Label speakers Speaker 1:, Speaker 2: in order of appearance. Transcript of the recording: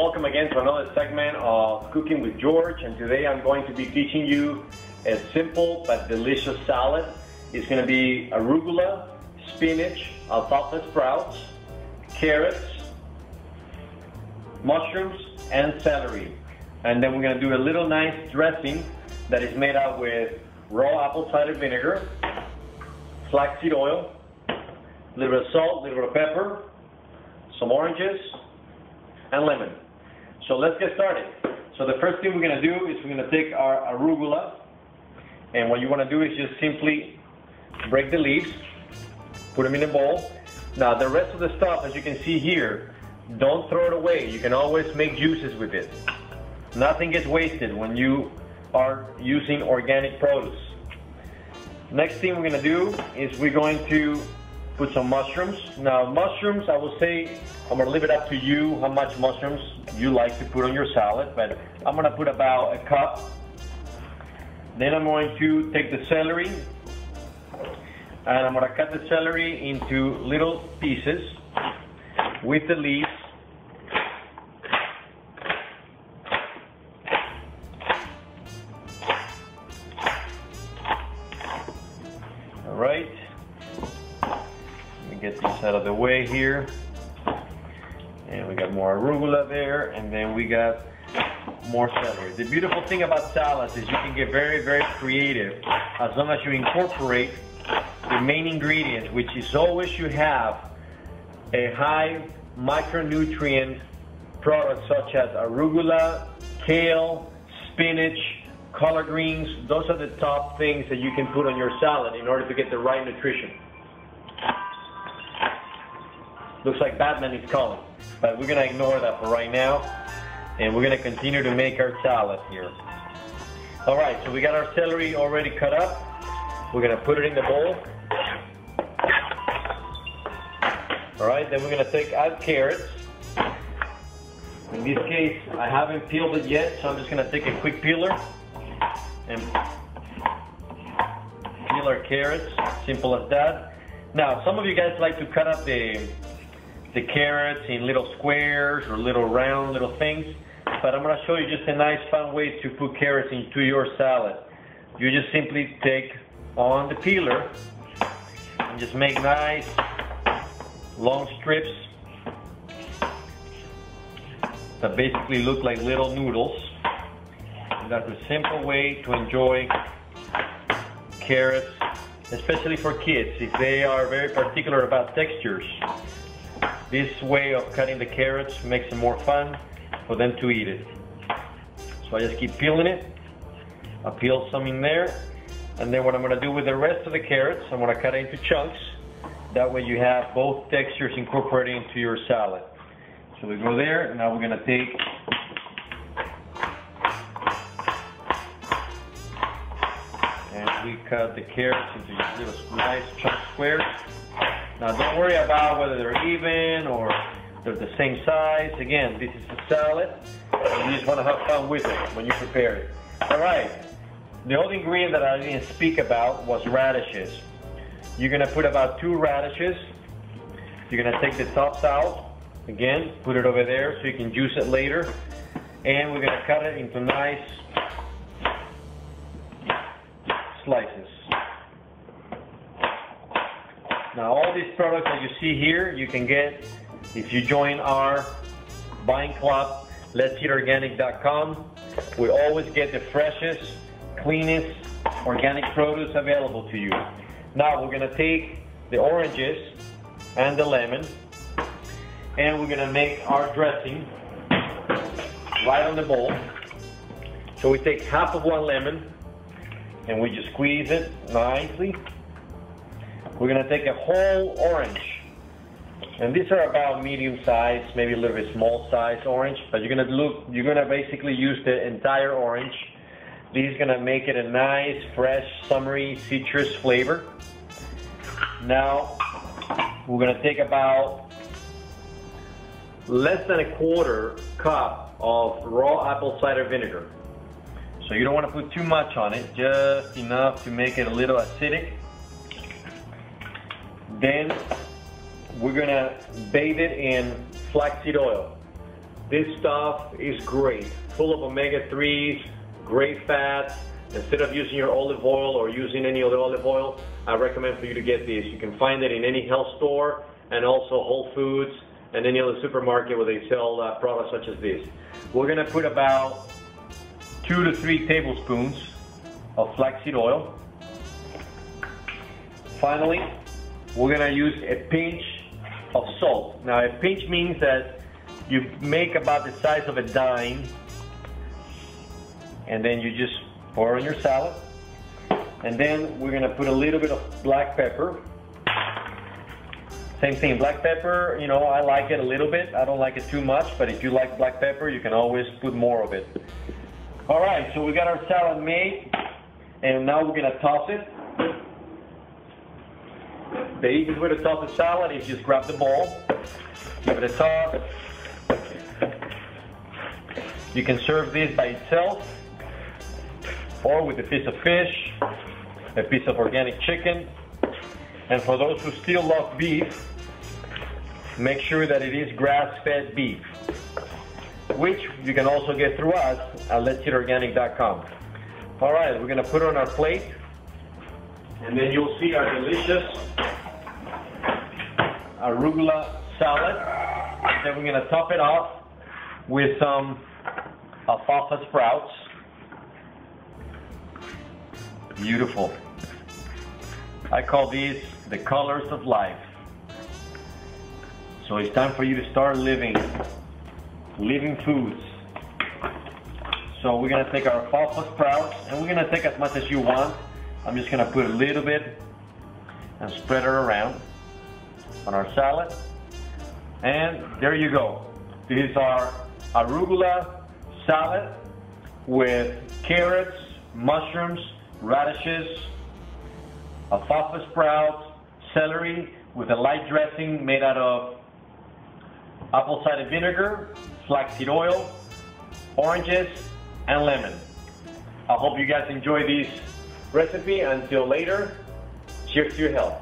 Speaker 1: Welcome again to another segment of Cooking with George. And today I'm going to be teaching you a simple but delicious salad. It's going to be arugula, spinach, alfalfa sprouts, carrots, mushrooms, and celery. And then we're going to do a little nice dressing that is made out with raw apple cider vinegar, flaxseed oil, a little bit of salt, a little bit of pepper, some oranges, and lemon. So let's get started. So the first thing we're going to do is we're going to take our arugula, and what you want to do is just simply break the leaves, put them in a bowl. Now the rest of the stuff, as you can see here, don't throw it away. You can always make juices with it. Nothing gets wasted when you are using organic produce. Next thing we're going to do is we're going to put some mushrooms. Now mushrooms, I will say, I'm gonna leave it up to you how much mushrooms you like to put on your salad, but I'm gonna put about a cup. Then I'm going to take the celery and I'm gonna cut the celery into little pieces with the leaves. All right get these out of the way here. And we got more arugula there, and then we got more celery. The beautiful thing about salads is you can get very, very creative as long as you incorporate the main ingredient, which is always you have a high micronutrient product such as arugula, kale, spinach, collard greens. Those are the top things that you can put on your salad in order to get the right nutrition. Looks like Batman is calling. But we're gonna ignore that for right now. And we're gonna continue to make our salad here. All right, so we got our celery already cut up. We're gonna put it in the bowl. All right, then we're gonna take out carrots. In this case, I haven't peeled it yet, so I'm just gonna take a quick peeler and peel our carrots, simple as that. Now, some of you guys like to cut up the the carrots in little squares or little round little things. But I'm going to show you just a nice fun way to put carrots into your salad. You just simply take on the peeler and just make nice long strips that basically look like little noodles. And that's a simple way to enjoy carrots, especially for kids if they are very particular about textures. This way of cutting the carrots makes it more fun for them to eat it. So I just keep peeling it. I peel some in there. And then what I'm gonna do with the rest of the carrots, I'm gonna cut it into chunks. That way you have both textures incorporated into your salad. So we go there, and now we're gonna take we cut the carrots into little nice chunk squares. Now don't worry about whether they're even or they're the same size. Again, this is a salad. You just want to have fun with it when you prepare it. All right. The only ingredient that I didn't speak about was radishes. You're gonna put about two radishes. You're gonna take the tops out. Again, put it over there so you can juice it later. And we're gonna cut it into nice Now all these products that you see here, you can get if you join our buying club, letseatorganic.com. We always get the freshest, cleanest organic produce available to you. Now we're gonna take the oranges and the lemon and we're gonna make our dressing right on the bowl. So we take half of one lemon and we just squeeze it nicely we're gonna take a whole orange. And these are about medium size, maybe a little bit small size orange, but you're gonna look, you're gonna basically use the entire orange. This is gonna make it a nice, fresh, summery citrus flavor. Now, we're gonna take about less than a quarter cup of raw apple cider vinegar. So you don't want to put too much on it, just enough to make it a little acidic. Then we're gonna bathe it in flaxseed oil. This stuff is great, full of omega-3s, great fats. Instead of using your olive oil or using any other olive oil, I recommend for you to get this. You can find it in any health store and also Whole Foods and any other supermarket where they sell uh, products such as this. We're gonna put about two to three tablespoons of flaxseed oil. Finally, we're gonna use a pinch of salt. Now a pinch means that you make about the size of a dime and then you just pour on your salad. And then we're gonna put a little bit of black pepper. Same thing, black pepper, you know, I like it a little bit. I don't like it too much, but if you like black pepper, you can always put more of it. All right, so we got our salad made, and now we're gonna toss it. The easiest way to toss a salad is just grab the bowl, give it a toss. You can serve this by itself, or with a piece of fish, a piece of organic chicken, and for those who still love beef, make sure that it is grass-fed beef, which you can also get through us at letseatorganic.com. All right, we're gonna put it on our plate, and then you'll see our delicious arugula salad. Then we're gonna top it off with some alfalfa sprouts. Beautiful. I call these the colors of life. So it's time for you to start living, living foods. So we're gonna take our alfalfa sprouts and we're gonna take as much as you want. I'm just gonna put a little bit and spread it around on our salad. And there you go. This is our arugula salad with carrots, mushrooms, radishes, alfalfa sprouts, celery with a light dressing made out of apple cider vinegar, flaxseed oil, oranges, and lemon. I hope you guys enjoy this recipe. Until later, cheers to your health.